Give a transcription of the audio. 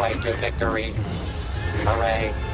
way to victory. Hooray.